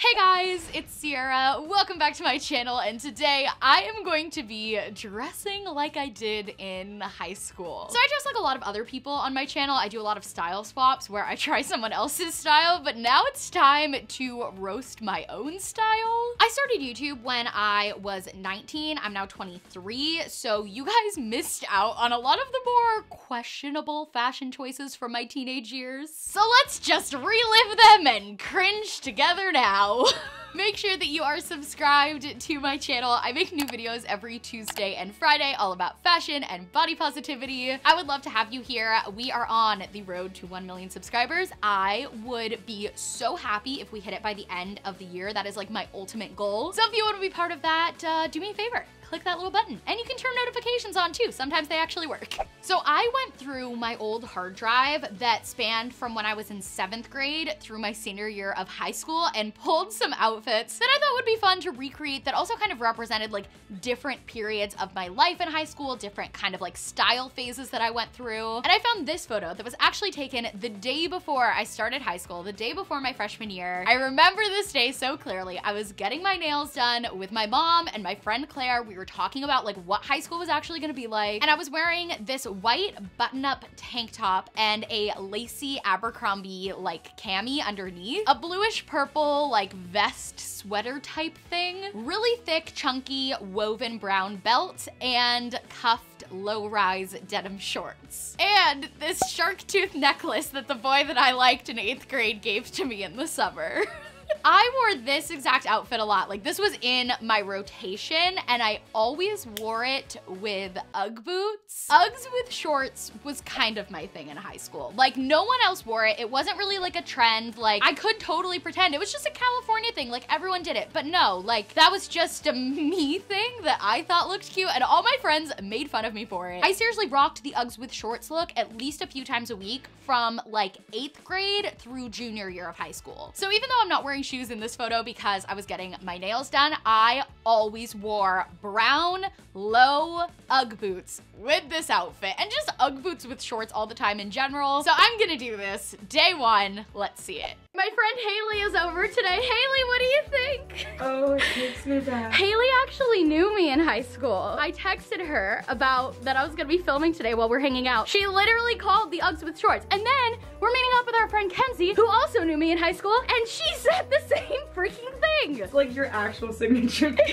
Hey guys, it's Sierra. Welcome back to my channel and today I am going to be dressing like I did in high school. So I dress like a lot of other people on my channel. I do a lot of style swaps where I try someone else's style, but now it's time to roast my own style. I started YouTube when I was 19. I'm now 23, so you guys missed out on a lot of the more questionable fashion choices from my teenage years. So let's just relive them and cringe together now. Make sure that you are subscribed to my channel. I make new videos every Tuesday and Friday all about fashion and body positivity. I would love to have you here. We are on the road to 1 million subscribers. I would be so happy if we hit it by the end of the year. That is like my ultimate goal. So if you want to be part of that, uh, do me a favor click that little button. And you can turn notifications on too. Sometimes they actually work. So I went through my old hard drive that spanned from when I was in seventh grade through my senior year of high school and pulled some outfits that I thought would be fun to recreate that also kind of represented like different periods of my life in high school, different kind of like style phases that I went through. And I found this photo that was actually taken the day before I started high school, the day before my freshman year. I remember this day so clearly. I was getting my nails done with my mom and my friend Claire. We were talking about like what high school was actually gonna be like. And I was wearing this white button-up tank top and a lacy Abercrombie like cami underneath. A bluish purple like vest sweater type thing. Really thick, chunky, woven brown belt and cuffed low-rise denim shorts. And this shark tooth necklace that the boy that I liked in eighth grade gave to me in the summer. I wore this exact outfit a lot. Like this was in my rotation and I always wore it with Ugg boots. Uggs with shorts was kind of my thing in high school. Like no one else wore it. It wasn't really like a trend. Like I could totally pretend it was just a California thing. Like everyone did it. But no, like that was just a me thing that I thought looked cute and all my friends made fun of me for it. I seriously rocked the Uggs with shorts look at least a few times a week from like eighth grade through junior year of high school. So even though I'm not wearing wearing shoes in this photo because I was getting my nails done. I always wore brown, low Ugg boots with this outfit and just Ugg boots with shorts all the time in general. So I'm gonna do this. Day one, let's see it. My friend Haley is over today. Haley, what do you think? Oh, it takes me back. Haley actually knew me in high school. I texted her about that I was gonna be filming today while we're hanging out. She literally called the Uggs with shorts. And then we're meeting up with our friend Kenzie, who also knew me in high school, and she said the same freaking thing. It's like your actual signature.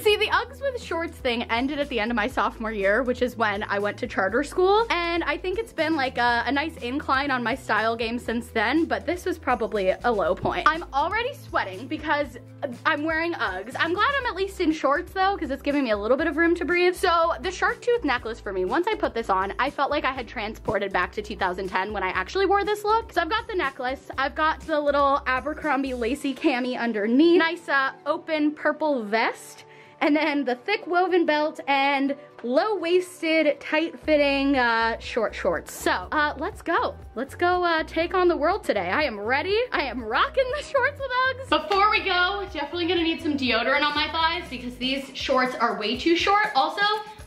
See, the Uggs with shorts thing ended at the end of my sophomore year, which is when I went to charter school. And I think it's been like a, a nice incline on my style game since then, but this was probably a low point. I'm already sweating because I'm wearing Uggs. I'm glad I'm at least in shorts though, because it's giving me a little bit of room to breathe. So the shark tooth necklace for me, once I put this on, I felt like I had transported back to 2010 when I actually wore this look. So I've got the necklace, I've got the little Abercrombie lacy cami underneath, nice uh, open purple vest, and then the thick woven belt and low-waisted, tight-fitting uh, short shorts. So uh, let's go. Let's go uh, take on the world today. I am ready. I am rocking the shorts with Uggs. Before we go, definitely gonna need some deodorant on my thighs because these shorts are way too short. Also,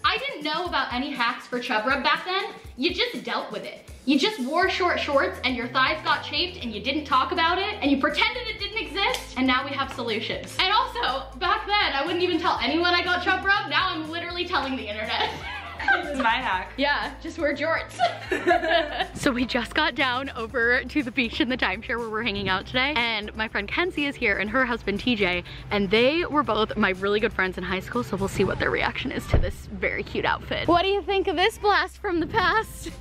I didn't know about any hacks for chub rub back then. You just dealt with it. You just wore short shorts and your thighs got chafed and you didn't talk about it and you pretended it didn't exist and now we have solutions. And also, back then, I wouldn't even tell anyone I got chub rub. Now I'm literally telling the internet. this is my hack. Yeah, just wear jorts. so we just got down over to the beach in the timeshare where we're hanging out today. And my friend Kenzie is here and her husband TJ. And they were both my really good friends in high school. So we'll see what their reaction is to this very cute outfit. What do you think of this blast from the past?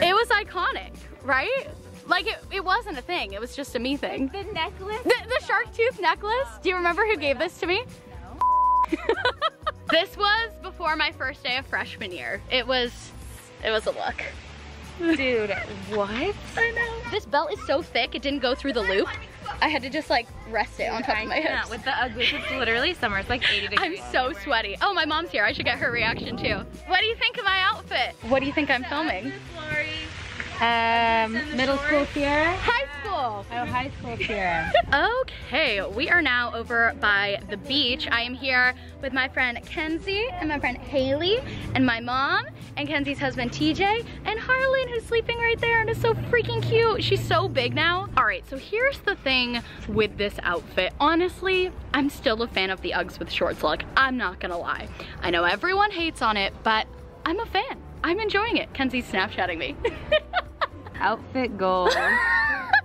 It was iconic, right? Like it, it wasn't a thing, it was just a me thing. The necklace? The, the shark tooth necklace? Do you remember who gave this to me? No. this was before my first day of freshman year. It was, it was a look. Dude, what? I know. This belt is so thick, it didn't go through the loop. I had to just like rest it on top of my hips. With the ugly, it's literally summer. It's like 80 degrees. I'm so sweaty. Oh, my mom's here. I should get her reaction too. What do you think of my outfit? What do you think I'm filming? Um, middle school Sierra. Hi, school. Oh, high school here. Okay, we are now over by the beach. I am here with my friend Kenzie and my friend Haley and my mom and Kenzie's husband TJ and Harlan who's sleeping right there and is so freaking cute. She's so big now. All right, so here's the thing with this outfit. Honestly, I'm still a fan of the Uggs with shorts look. I'm not gonna lie. I know everyone hates on it, but I'm a fan. I'm enjoying it. Kenzie's Snapchatting me. Outfit goals.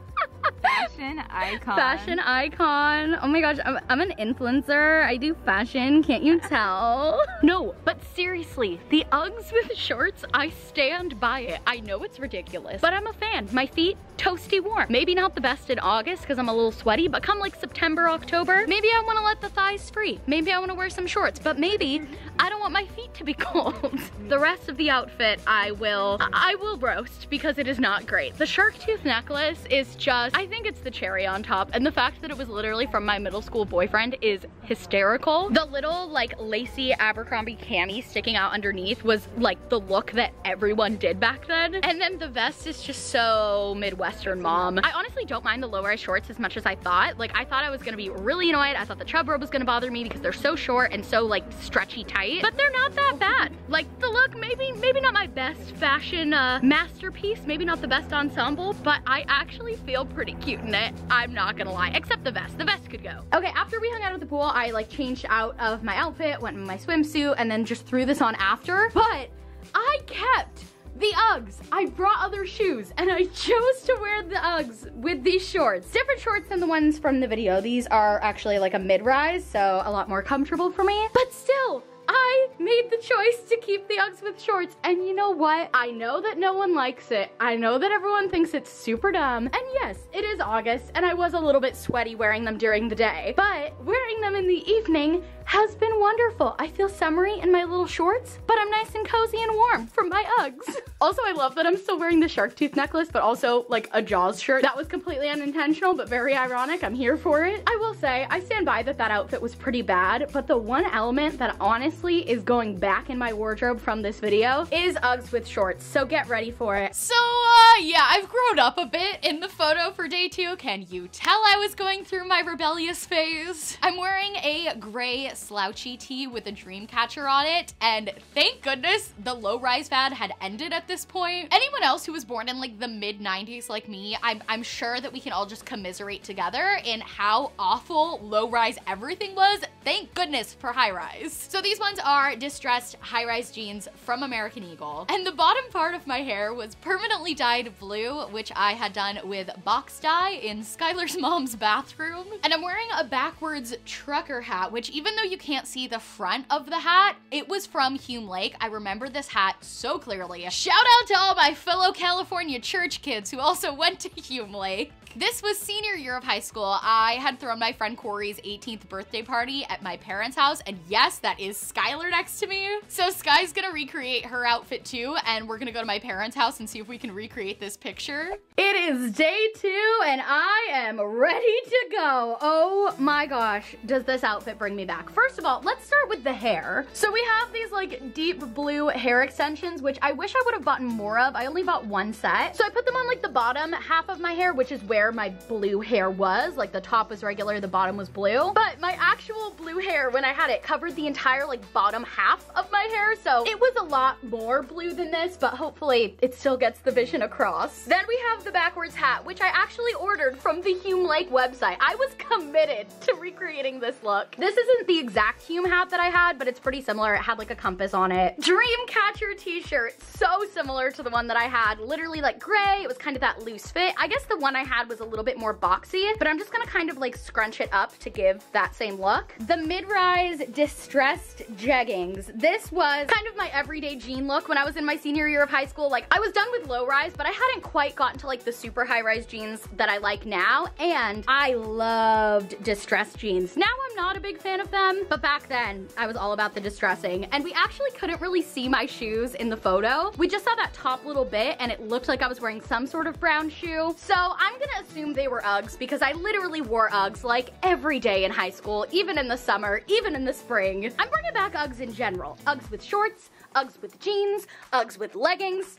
Fashion icon. Fashion icon. Oh my gosh, I'm, I'm an influencer. I do fashion, can't you tell? No, but seriously, the Uggs with shorts, I stand by it. I know it's ridiculous, but I'm a fan. My feet, toasty warm. Maybe not the best in August because I'm a little sweaty, but come like September, October, maybe I wanna let the thighs free. Maybe I wanna wear some shorts, but maybe I don't want my feet to be cold. the rest of the outfit, I will, I will roast because it is not great. The shark tooth necklace is just, I think it's the cherry on top. And the fact that it was literally from my middle school boyfriend is hysterical. The little like lacy Abercrombie cami sticking out underneath was like the look that everyone did back then. And then the vest is just so Midwestern mom. I honestly don't mind the low-rise shorts as much as I thought. Like I thought I was gonna be really annoyed. I thought the chub rub was gonna bother me because they're so short and so like stretchy tight, but they're not that bad. Like the look, maybe, maybe not my best fashion uh, masterpiece, maybe not the best ensemble, but I actually feel pretty cute in it. I'm not gonna lie, except the vest. The vest could go. Okay, after we hung out at the pool, I like changed out of my outfit, went in my swimsuit, and then just threw this on after. But I kept the Uggs. I brought other shoes and I chose to wear the Uggs with these shorts. Different shorts than the ones from the video. These are actually like a mid-rise, so a lot more comfortable for me. But still, I made the choice to keep the Uggs with shorts. And you know what? I know that no one likes it. I know that everyone thinks it's super dumb. And yes, it is August and I was a little bit sweaty wearing them during the day. But wearing them in the evening has been wonderful. I feel summery in my little shorts, but I'm nice and cozy and warm from my Uggs. also, I love that I'm still wearing the shark tooth necklace, but also like a Jaws shirt. That was completely unintentional, but very ironic. I'm here for it. I will say, I stand by that that outfit was pretty bad, but the one element that honestly is going back in my wardrobe from this video is Uggs with shorts, so get ready for it. So, uh, yeah, I've grown up a bit in the photo for day two. Can you tell I was going through my rebellious phase? I'm wearing a gray slouchy tee with a dream catcher on it, and thank goodness the low-rise fad had ended at this point. Anyone else who was born in like the mid-90s like me, I'm, I'm sure that we can all just commiserate together in how awful low-rise everything was. Thank goodness for high-rise. So these ones are distressed high-rise jeans from American Eagle, and the bottom part of my hair was permanently dyed blue, which I had done with box dye in Skylar's mom's bathroom. And I'm wearing a backwards trucker hat, which even though you can't see the front of the hat, it was from Hume Lake. I remember this hat so clearly. Shout out to all my fellow California church kids who also went to Hume Lake. This was senior year of high school. I had thrown my friend Corey's 18th birthday party at my parents' house, and yes, that is Skylar next to me. So Sky's gonna recreate her outfit too, and we're gonna go to my parents' house and see if we can recreate this picture. It is day two, and I am ready to go. Oh my gosh, does this outfit bring me back? First of all, let's start with the hair. So we have these like deep blue hair extensions, which I wish I would have bought more of. I only bought one set. So I put them on like the bottom half of my hair, which is where my blue hair was. Like the top was regular, the bottom was blue. But my actual blue hair, when I had it, covered the entire like bottom half of my hair. So it was a lot more blue than this, but hopefully it still gets the vision across. Then we have the backwards hat, which I actually ordered from the Hume Lake website. I was committed to recreating this look. This isn't the exact Hume hat that I had, but it's pretty similar. It had like a compass on it. Dreamcatcher t-shirt, so similar to the one that I had. Literally like gray, it was kind of that loose fit. I guess the one I had was a little bit more boxy, but I'm just gonna kind of like scrunch it up to give that same look. The mid-rise distressed jeggings. This was kind of my everyday jean look when I was in my senior year of high school. Like I was done with low rise, but I hadn't quite gotten to like the super high rise jeans that I like now. And I loved distressed jeans. Now I'm not a big fan of them, but back then I was all about the distressing. And we actually couldn't really see my shoes in the photo. We just saw that top little bit and it looked like I was wearing some sort of brown shoe. So I'm gonna assume they were Uggs because I literally wore Uggs like every day in high school, even in the summer, even in the spring. I'm bringing back Uggs in general. Uggs with shorts, Uggs with jeans, Uggs with leggings.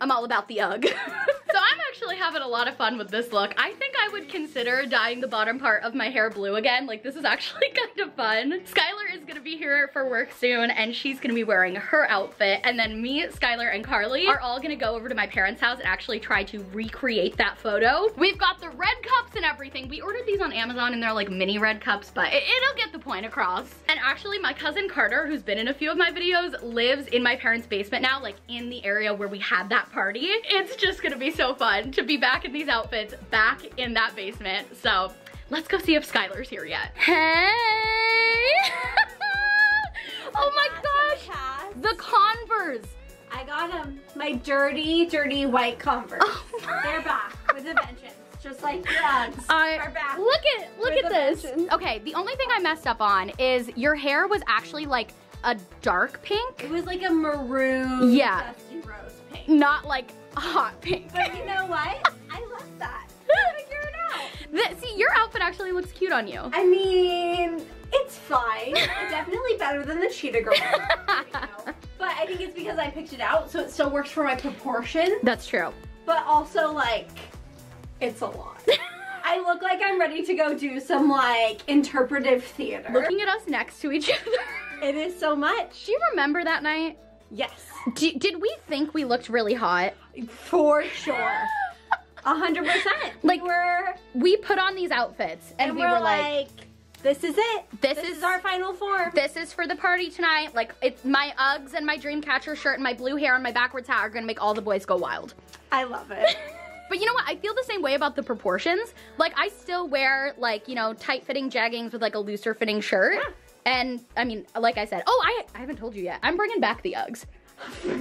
I'm all about the UGG. actually having a lot of fun with this look. I think I would consider dyeing the bottom part of my hair blue again. Like this is actually kind of fun. Skylar is gonna be here for work soon and she's gonna be wearing her outfit. And then me, Skylar, and Carly are all gonna go over to my parents' house and actually try to recreate that photo. We've got the red cups and everything. We ordered these on Amazon and they're like mini red cups, but it, it'll get the point across. And actually my cousin Carter, who's been in a few of my videos, lives in my parents' basement now, like in the area where we had that party. It's just gonna be so fun to be back in these outfits, back in that basement. So let's go see if Skylar's here yet. Hey! oh my gosh! The Converse! I got them. My dirty, dirty white Converse. Oh They're back with a vengeance. Just like your Uggs I are back. look at look at this. vengeance. Okay, the only thing I messed up on is your hair was actually like a dark pink, It was like a maroon, Yeah. dusty rose pink. not like a hot pink. But you know what? I love that. Figure it out. Th- See, your outfit actually looks cute on you. I mean, it's fine. Definitely better than the cheetah girl. you know. But I think it's because I picked it out, so it still works for my proportion. That's true. But also, like, it's a lot. I look like I'm ready to go do some like interpretive theater. Looking at us next to each other. it is so much. Do you remember that night? Yes, D- did we think we looked really hot? for sure. A hundred percent. Like- we were, We put on these outfits and, and we were like, "This is it. This This is- is our final form. this is for the party tonight. Like, it's my Uggs and my Dreamcatcher shirt and my blue hair and my backwards hat are gonna make all the boys go wild. I love it. But you know what? I feel the same way about the proportions. Like I still wear like, you know, tight fitting jeggings with like a looser fitting shirt. Yeah. And I mean, like I said, oh, I, I haven't told you yet. I'm bringing back the Uggs.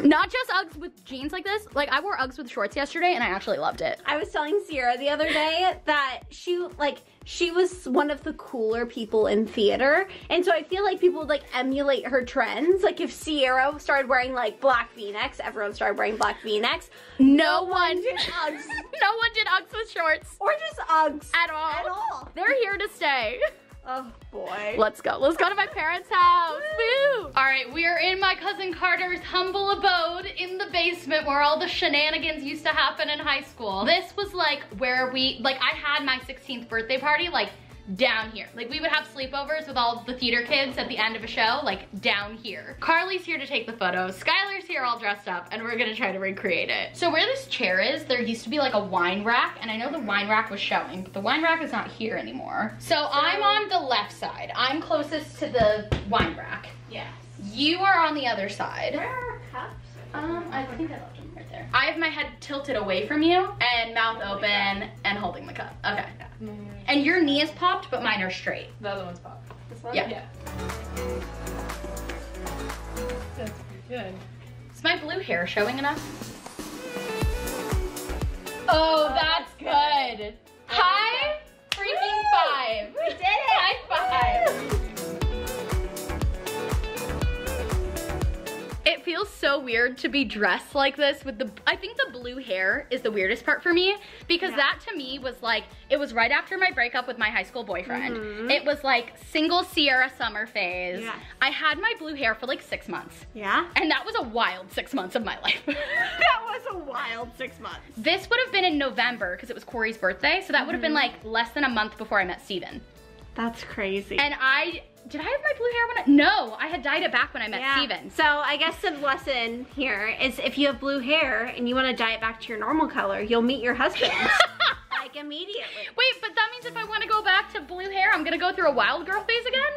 Not just Uggs with jeans like this. Like I wore Uggs with shorts yesterday and I actually loved it. I was telling Sierra the other day that she like she was one of the cooler people in theater, and so I feel like people would like emulate her trends. Like if Sierra started wearing like black V-necks, everyone started wearing black V-necks, No one did Uggs. no one did Uggs with shorts or just Uggs at all. At all. They're here to stay. Oh boy. Let's go. Let's go to my parents' house. Woo! All right, we are in my cousin Carter's humble abode in the basement where all the shenanigans used to happen in high school. This was like where we, like I had my 16th birthday party like down here. Like we would have sleepovers with all the theater kids at the end of a show, like down here. Carly's here to take the photos. Skylar's here all dressed up and we're gonna try to recreate it. So where this chair is, there used to be like a wine rack and I know the wine rack was showing, but the wine rack is not here anymore. So, I'm on the left side. I'm closest to the wine rack. Yes. You are on the other side. Where are our cups? Um, I think I left there. I have my head tilted away from you and mouth open and holding the cup. Okay. And your knee is popped, but mine are straight. The other one's popped. This one? Yeah. Yeah. That's pretty good. Is my blue hair showing enough? Oh, oh that's good. High freaking five. We did it. High five. Feels so weird to be dressed like this with the, I think the blue hair is the weirdest part for me because Yeah. that to me was like, it was right after my breakup with my high school boyfriend. Mhm. It was like single Sierra summer phase. Yes. I had my blue hair for like six months. Yeah. And that was a wild six months of my life. That was a wild six months. this would have been in November because it was Corey's birthday. So that would have been Mm-hmm. like less than a month before I met Steven. That's crazy. And I, did I have my blue hair when I, no, I had dyed it back when I met Steven. So I guess the lesson here is if you have blue hair and you want to dye it back to your normal color, you'll meet your husband like immediately. Wait, but that means if I want to go back to blue hair, I'm gonna go through a wild girl phase again?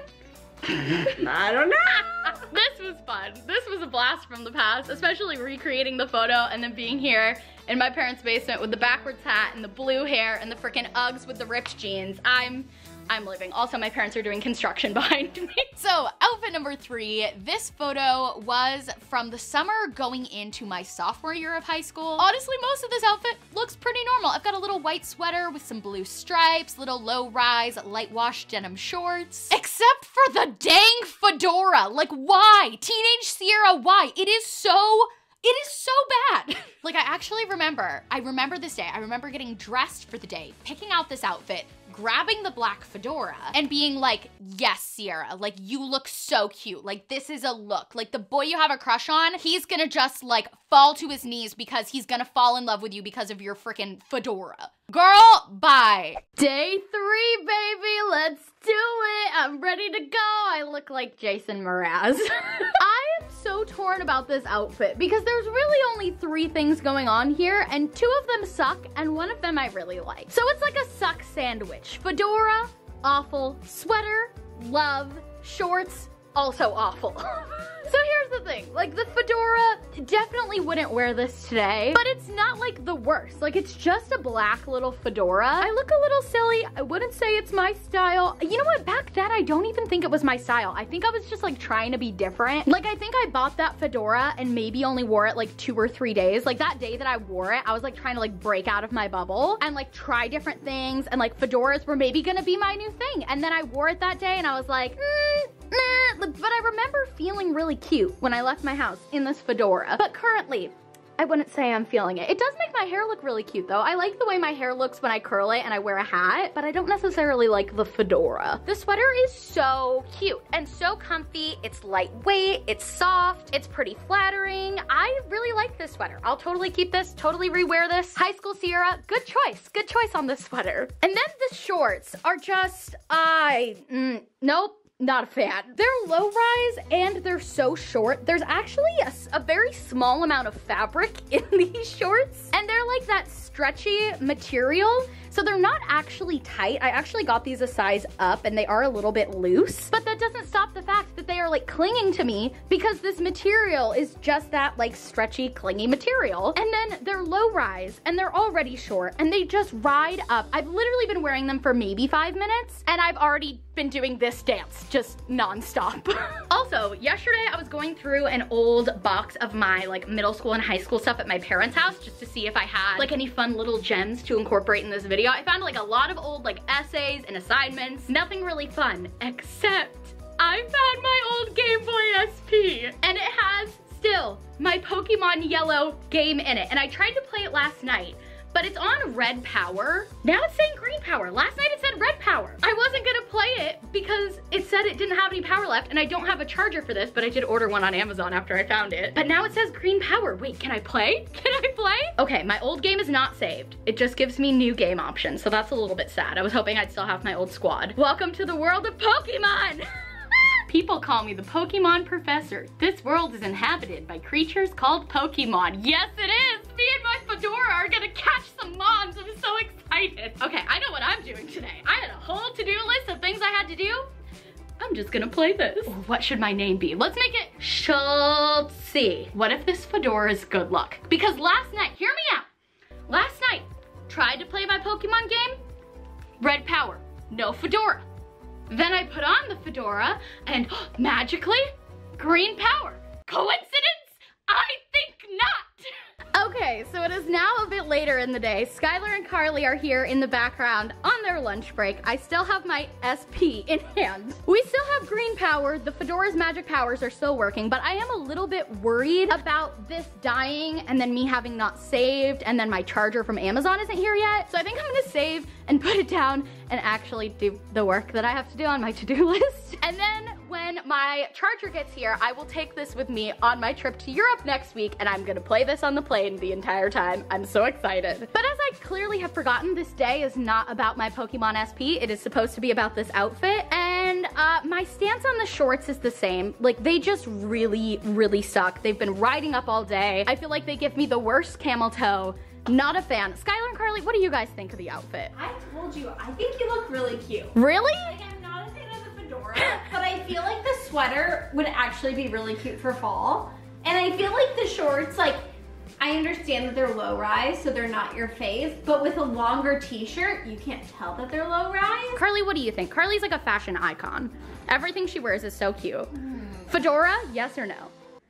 I don't know. this was fun. This was a blast from the past, especially recreating the photo and then being here in my parents' basement with the backwards hat and the blue hair and the freaking Uggs with the ripped jeans. I'm I'm living. Also, my parents are doing construction behind me. So, outfit number three. This photo was from the summer going into my sophomore year of high school. Honestly, most of this outfit looks pretty normal. I've got a little white sweater with some blue stripes, little low-rise, light wash denim shorts. Except for the dang fedora. Like, why? Teenage Sierra, why? It is so It is so bad. like I actually remember, I remember this day. I remember getting dressed for the day, picking out this outfit, grabbing the black fedora and being like, yes, Sierra, like you look so cute. Like this is a look. Like the boy you have a crush on, he's gonna just like fall to his knees because he's gonna fall in love with you because of your freaking fedora. Girl, bye. Day three, baby. Let's do it. I'm ready to go. I look like Jason Mraz. I so torn about this outfit because there's really only three things going on here and two of them suck and one of them I really like. So it's like a suck sandwich. Fedora, awful. Sweater, love. Shorts, also awful. So here's the thing, like the fedora, definitely wouldn't wear this today, but it's not like the worst. Like it's just a black little fedora. I look a little silly. I wouldn't say it's my style. You know what, back then I don't even think it was my style. I think I was just like trying to be different. Like I think I bought that fedora and maybe only wore it like two or three days. Like that day that I wore it, I was like trying to like break out of my bubble and like try different things and like fedoras were maybe gonna be my new thing. And then I wore it that day and I was like, mm, But I remember feeling really cute when I left my house in this fedora. But currently, I wouldn't say I'm feeling it. It does make my hair look really cute though. I like the way my hair looks when I curl it and I wear a hat, but I don't necessarily like the fedora. The sweater is so cute and so comfy. It's lightweight, it's soft, it's pretty flattering. I really like this sweater. I'll totally keep this, totally rewear this. High School Sierra, good choice. Good choice on this sweater. And then the shorts are just, I, mm, nope not a fan. They're low rise and they're so short. There's actually a, a, very small amount of fabric in these shorts and they're like that stretchy material. So they're not actually tight. I actually got these a size up and they are a little bit loose, but that doesn't stop the fact that they are like clinging to me because this material is just that like stretchy, clingy material. And then they're low rise and they're already short and they just ride up. I've literally been wearing them for maybe five minutes and I've already been doing this dance just nonstop. also, yesterday I was going through an old box of my like middle school and high school stuff at my parents' house just to see if I had like any fun little gems to incorporate in this video. I found like a lot of old like essays and assignments, nothing really fun, except I found my old Game Boy SP and it has still my Pokemon Yellow game in it. And I tried to play it last night, but it's on red power. Now it's saying green power. Last night it said red power. I wasn't gonna play it because it said it didn't have any power left and I don't have a charger for this, but I did order one on Amazon after I found it. But now it says green power. Wait, can I play? Can I play? Okay, my old game is not saved. It just gives me new game options, so that's a little bit sad. I was hoping I'd still have my old squad. Welcome to the world of Pokemon! People call me the Pokemon Professor. This world is inhabited by creatures called Pokemon. Yes, it is! Me and my fedora are gonna catch some mons. I'm so excited. Okay, I know what I'm doing today. I had a whole to-do list of things I had to do. I'm just gonna play this. What should my name be? Let's make it Schultzy. What if this fedora is good luck? Because last night, hear me out. Last night, tried to play my Pokemon game, red power, no fedora. Then I put on the fedora and magically, green power. Coincidence? I think not. Okay, so it is now a bit later in the day. Skylar and Carly are here in the background on their lunch break. I still have my SP in hand. We still have green power. The fedora's magic powers are still working, but I am a little bit worried about this dying and then me having not saved and then my charger from Amazon isn't here yet. So I think I'm gonna save and put it down and actually do the work that I have to do on my to-do list. And then when my charger gets here, I will take this with me on my trip to Europe next week and I'm gonna play this on the plane the entire time. I'm so excited. But as I clearly have forgotten, this day is not about my Pokemon SP. It is supposed to be about this outfit. And uh, my stance on the shorts is the same. Like they just really, really suck. They've been riding up all day. I feel like they give me the worst camel toe not a fan. Skylar and Carly, what do you guys think of the outfit? I told you, I think you look really cute. Really? Like, I'm not a fan of the fedora, but I feel like the sweater would actually be really cute for fall. And I feel like the shorts, like, I understand that they're low rise, so they're not your fave, but with a longer t-shirt, you can't tell that they're low rise. Carly, what do you think? Carly's like a fashion icon. Everything she wears is so cute. Mm. Fedora, yes or no?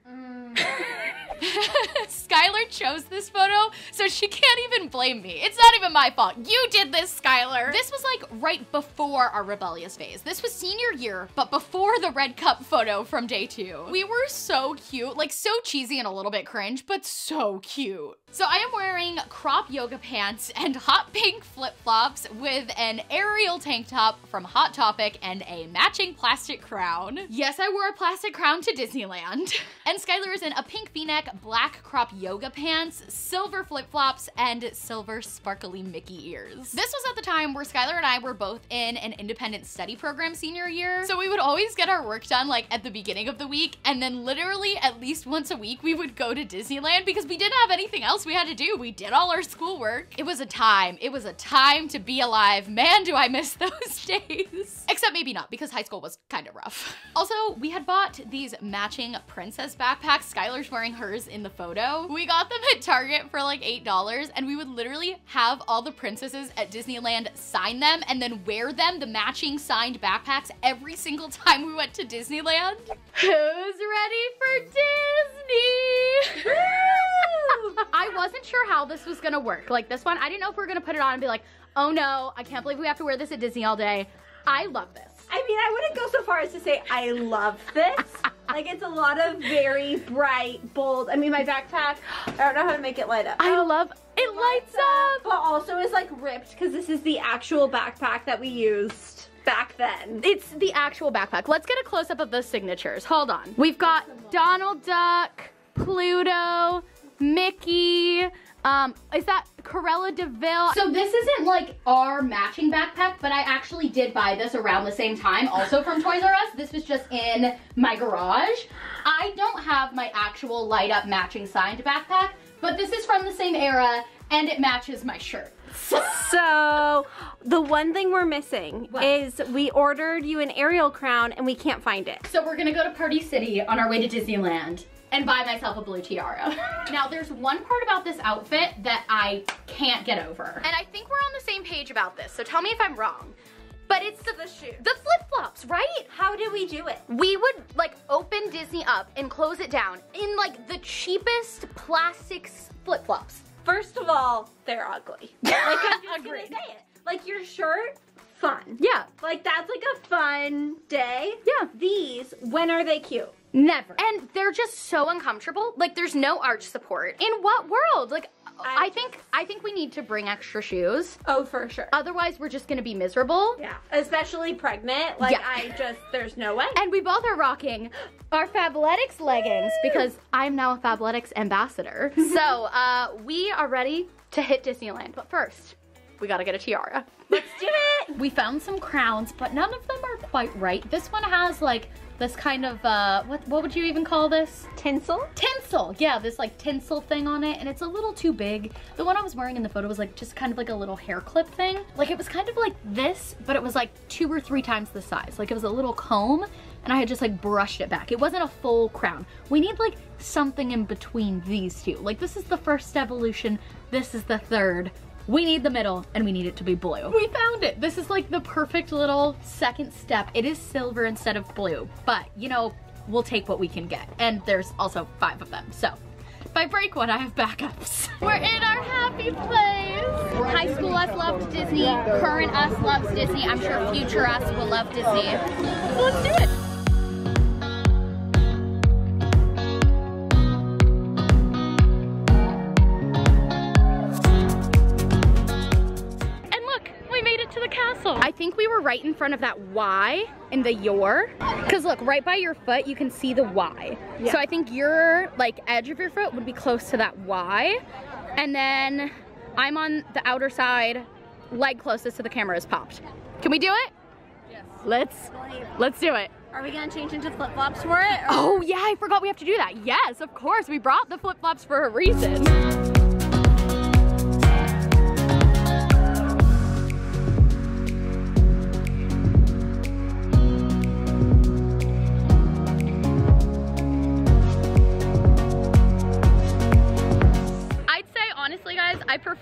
Mm. Skylar chose this photo, so she can't even blame me. It's not even my fault. You did this, Skylar. This was like right before our rebellious phase. This was senior year, but before the red cup photo from day two. We were so cute, like so cheesy and a little bit cringe, but so cute. So I am wearing crop yoga pants and hot pink flip-flops with an Ariel tank top from Hot Topic and a matching plastic crown. Yes, I wore a plastic crown to Disneyland. and Skylar is in a pink v-neck, black crop yoga pants, silver flip-flops, and silver sparkly Mickey ears. This was at the time where Skylar and I were both in an independent study program senior year. So we would always get our work done like at the beginning of the week and then literally at least once a week we would go to Disneyland because we didn't have anything else we had to do. We did all our schoolwork. It was a time. It was a time to be alive. Man, do I miss those days. Except maybe not because high school was kind of rough. Also, we had bought these matching princess backpacks. Skylar's wearing hers in the photo. We got them at Target for like $8 and we would literally have all the princesses at Disneyland sign them and then wear them, the matching signed backpacks, every single time we went to Disneyland. Who's ready for Disney? I wasn't sure how this was gonna work. Like this one, I didn't know if we were gonna put it on and be like, oh no, I can't believe we have to wear this at Disney all day. I love this. I mean, I wouldn't go so far as to say I love this. like, it's a lot of very bright, bold. I mean, my backpack, I don't know how to make it light up. I love, it lights up. But also is like ripped because this is the actual backpack that we used back then. It's the actual backpack. Let's get a close up of the signatures. Hold on. We've got Donald Duck, Pluto, Mickey, um, is that Cruella de Vil? So this isn't like our matching backpack, but I actually did buy this around the same time, also from Toys R Us. This was just in my garage. I don't have my actual light up matching signed backpack, but this is from the same era and it matches my shirt. So the one thing we're missing What? is we ordered you an Ariel crown and we can't find it. So we're gonna go to Party City on our way to Disneyland and buy myself a blue tiara. now there's one part about this outfit that I can't get over. And I think we're on the same page about this, so tell me if I'm wrong. But it's the, The shoe. the flip-flops, right? How did we do it? We would like open Disney up and close it down in like the cheapest plastics flip-flops. First of all, they're ugly. Like I'm just gonna say it. Like your shirt, fun. Yeah, Like that's like a fun day. Yeah. These, when are they cute? Never. And they're just so uncomfortable. Like there's no arch support. In what world? Like I, I think I think we need to bring extra shoes. Oh, for sure. Otherwise, we're just gonna be miserable. yeah. Especially pregnant. Like Yeah. I just, there's no way. And we both are rocking our Fabletics leggings because I'm now a Fabletics ambassador. so uh, we are ready to hit Disneyland. But first, we gotta get a tiara. Let's do it. We found some crowns, but none of them are quite right. This one has like this kind of, uh, what, what would you even call this? Tinsel. Tinsel. Yeah, this like tinsel thing on it, and it's a little too big. The one I was wearing in the photo was like just kind of like a little hair clip thing. Like it was kind of like this, but it was like two or three times the size. Like it was a little comb, and I had just like brushed it back. It wasn't a full crown. We need like something in between these two. Like this is the first evolution, this is the third. We need the middle and we need it to be blue. We found it. This is like the perfect little second step. It is silver instead of blue, but you know, we'll take what we can get. And there's also five of them, so. If I break one, I have backups. We're in our happy place. High school us loved Disney. Current us loves Disney. I'm sure future us will love Disney. Let's do it. Think we were right in front of that Y in the your. Cause look, right by your foot, you can see the Y. So I think your like edge of your foot would be close to that Y. And then I'm on the outer side, leg closest to the camera is popped. Can we do it? Yes. Let's, let's do it. Are we gonna change into flip flops for it? or- Oh yeah, I forgot we have to do that. Yes, of course, we brought the flip-flops for a reason.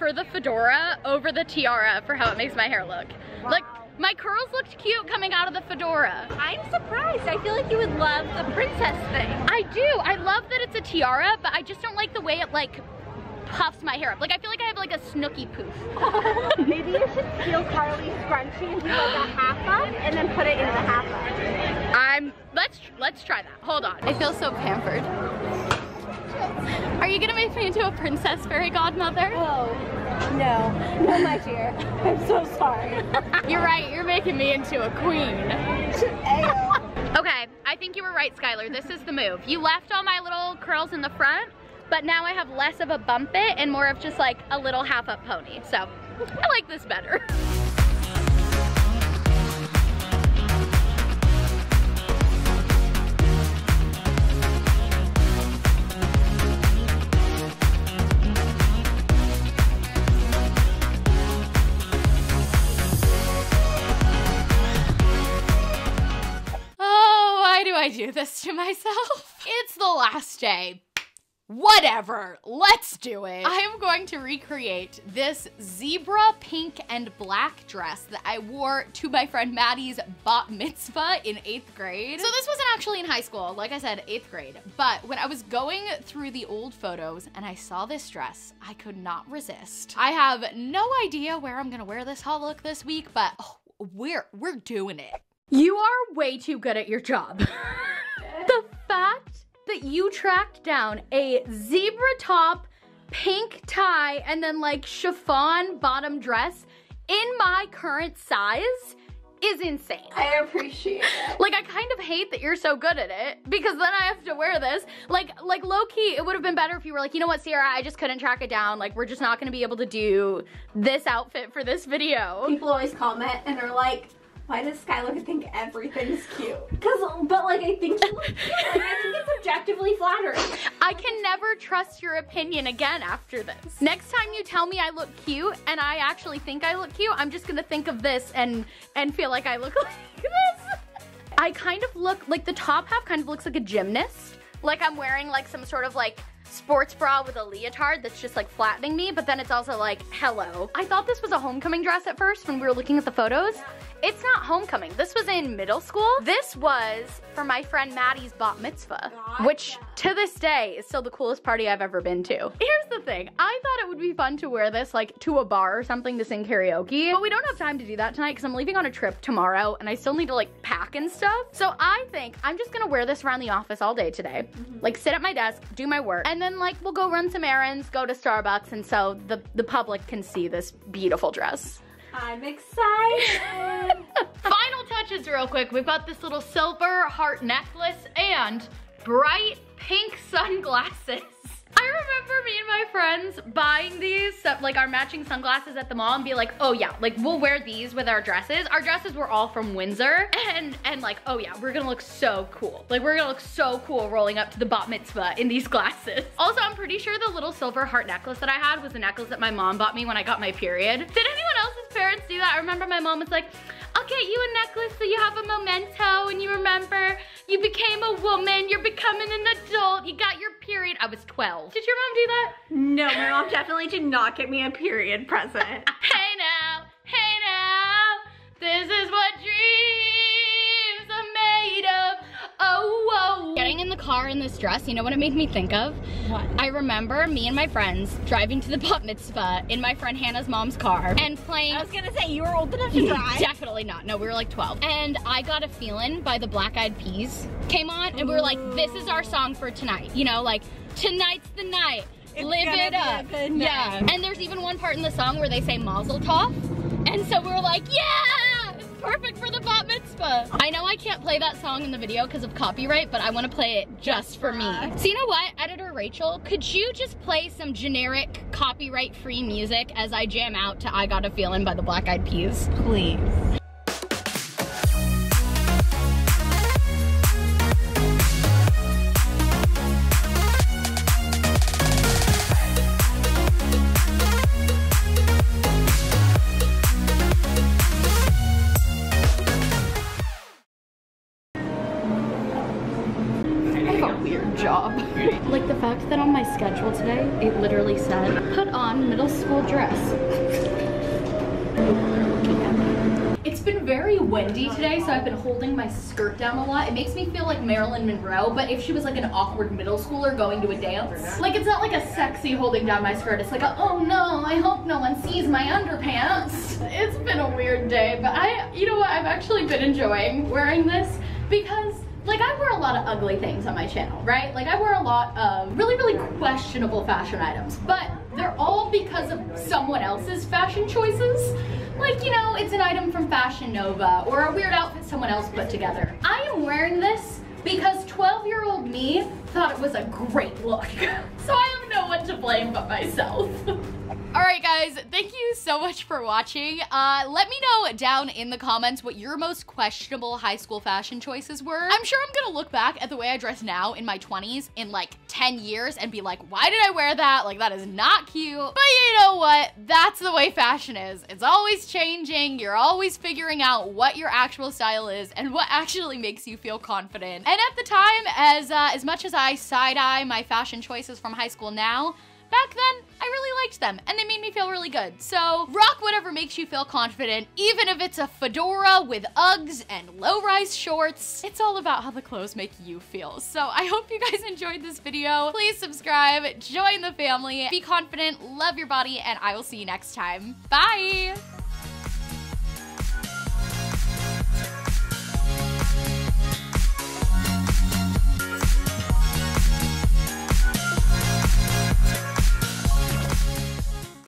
Prefer the fedora over the tiara for how it makes my hair look. Like My curls looked cute coming out of the fedora. I'm surprised. I feel like you would love the princess thing. I do. I love that it's a tiara, but I just don't like the way it like puffs my hair up. Like I feel like I have like a Snooki poof. Maybe you should steal Carly's scrunchie and do like a half up and then put it in the half up. I'm let's let's try that. Hold on. I feel so pampered. Are you gonna make me into a princess fairy godmother? Oh, no. No, my dear. I'm so sorry. You're right, you're making me into a queen. Okay, I think you were right, Skylar. This is the move. You left all my little curls in the front, but now I have less of a bump it and more of just like a little half up pony. So I like this better. Do this to myself? It's the last day. Whatever, let's do it. I am going to recreate this zebra pink and black dress that I wore to my friend Maddie's bat mitzvah in eighth grade. So this wasn't actually in high school, like I said, eighth grade. But when I was going through the old photos and I saw this dress, I could not resist. I have no idea where I'm gonna wear this hot look this week, but oh, we're we're doing it. You are way too good at your job. the fact that you tracked down a zebra top, pink tie, and then like chiffon bottom dress in my current size is insane. I appreciate it. Like I kind of hate that you're so good at it because then I have to wear this. Like like low key, it would have been better if you were like, you know what, Sierra, I just couldn't track it down. Like we're just not gonna be able to do this outfit for this video. People always comment and are like, why does Skylar think everything's cute? Cause, but like, I think you. Like, I think it's objectively flattering. I can never trust your opinion again after this. Next time you tell me I look cute and I actually think I look cute, I'm just gonna think of this and and feel like I look like this. I kind of look like the top half kind of looks like a gymnast. Like I'm wearing like some sort of like sports bra with a leotard that's just like flattening me, but then it's also like, hello. I thought this was a homecoming dress at first when we were looking at the photos. It's not homecoming. This was in middle school. This was for my friend Maddie's bat mitzvah, which to this day is still the coolest party I've ever been to. Here's the thing. I thought it would be fun to wear this like to a bar or something to sing karaoke, but we don't have time to do that tonight because I'm leaving on a trip tomorrow and I still need to like pack and stuff. So I think I'm just gonna wear this around the office all day today. Mm-hmm. Like sit at my desk, do my work, and then like we'll go run some errands, go to Starbucks, and so the, the public can see this beautiful dress. I'm excited. Final touches real quick. We've got this little silver heart necklace and bright pink sunglasses. I remember me and my friends buying these, like our matching sunglasses at the mall and be like, oh yeah, like we'll wear these with our dresses. Our dresses were all from Windsor and, and like, oh yeah, we're gonna look so cool. Like we're gonna look so cool rolling up to the bat mitzvah in these glasses. Also, I'm pretty sure the little silver heart necklace that I had was the necklace that my mom bought me when I got my period. Did anyone else's parents do that? I remember my mom was like, I'll get you a necklace so you have a memento and you remember you became a woman, you're becoming an adult, you got your period. I was 12. Did your mom do that? no, my mom definitely did not get me a period present. Hey now, hey now, this is what dreams are made of. Car in this dress, you know what it made me think of? What? I remember me and my friends driving to the bat mitzvah in my friend Hannah's mom's car and playing. I was gonna say, you were old enough to drive. Definitely not. No, we were like 12. And I Got a Feeling by the Black Eyed Peas came on and we were like, this is our song for tonight. You know, like, tonight's the night. It's Live it up. Yeah. And there's even one part in the song where they say Mazel Tov. And so we were like, yeah, it's perfect for the bat I know I can't play that song in the video because of copyright, but I want to play it just for me. So you know what, editor Rachel, could you just play some generic copyright-free music as I jam out to I Got a Feeling by the Black Eyed Peas? Please. I have a weird job. like the fact that on my schedule today, it literally said, put on middle school dress. It's been very windy today, so I've been holding my skirt down a lot. It makes me feel like Marilyn Monroe, but if she was like an awkward middle schooler going to a dance. Like it's not like a sexy holding down my skirt. It's like a, oh no, I hope no one sees my underpants. It's been a weird day, but I, you know what, I've actually been enjoying wearing this because like I wear a lot of ugly things on my channel, right? Like I wear a lot of really, really questionable fashion items, but they're all because of someone else's fashion choices. Like, you know, it's an item from Fashion Nova or a weird outfit someone else put together. I am wearing this because 12 year old me thought it was a great look. so I have no one to blame but myself. All right, guys, thank you so much for watching. Uh, let me know down in the comments what your most questionable high school fashion choices were. I'm sure I'm gonna look back at the way I dress now in my 20s in like 10 years and be like, why did I wear that? Like, that is not cute. But you know what? That's the way fashion is. It's always changing. You're always figuring out what your actual style is and what actually makes you feel confident. And at the time, as, uh, as much as I side-eye my fashion choices from high school now, back then, I really liked them and they made me feel really good. So rock whatever makes you feel confident, even if it's a fedora with Uggs and low-rise shorts. It's all about how the clothes make you feel. So I hope you guys enjoyed this video. Please subscribe, join the family, be confident, love your body, and I will see you next time. Bye!